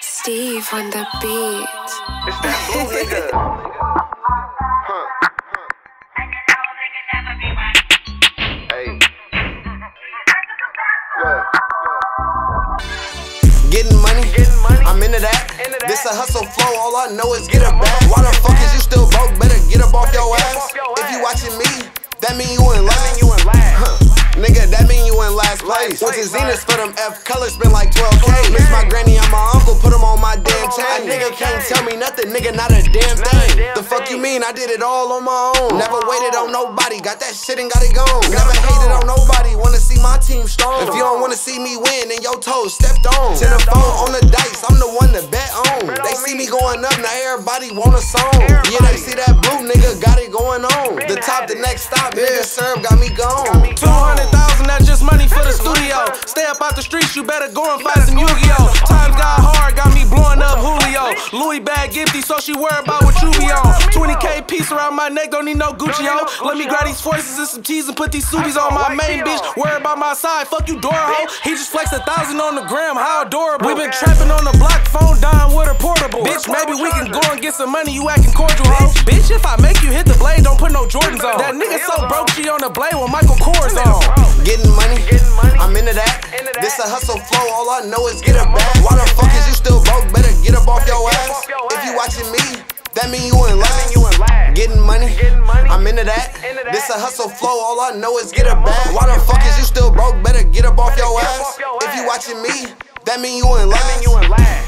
Steve on the beat. Getting money. I'm into that. This a hustle flow, all I know is get a bag. Why the fuck is you still broke? Better get up off your get ass. If you watching me, that mean you in last. Huh. Nigga, that mean last place. Went to Zenith for them F colors, spent like 12K. 12K. Miss my granny and my uncle, put them on my damn chain. Nigga can't tell me nothing, nigga, not a damn thing. The fuck you mean? I did it all on my own. Never waited on nobody, got that shit and got it gone. Never hated on nobody, wanna see my team strong. If you don't wanna see me win, then your toes stepped on. Ten the phone on. the dice, I'm the one to bet on. They see me. going up, now everybody want a song. Yeah, they see that blue nigga got it going on. The top, the next stop, nigga serve got me gone. Got me gone. Better go and fight some Yu-Gi-Oh! Times got hard, got me blowing up Julio. Louis bag gifty, so she worry about what you be on. 20k around my neck, don't need no Gucci on. Let me grab these forces and some teas and put these subies on my main bitch. Worry about my side, fuck you, door hoe. He just flexed a thousand on the gram, how adorable. We been trapping on the block, phone dying with a portable. Bitch, maybe we can go and get some money, you acting cordial, ho. Bitch, if I make you hit the blade, don't put no Jordans on. That nigga so broke, she on the blade with Michael Kors on. Getting money, Getting money. I'm into that. Into. This a hustle flow, all I know is get a bag. Why the fuck is you still broke? Better get up off your ass. If you watching me, that mean you in last. You in last. Getting money, I'm into that. This a hustle flow, all I know is get a bag. Why the fuck is you still broke? Better get up off your ass. If you watching me, that mean you in last.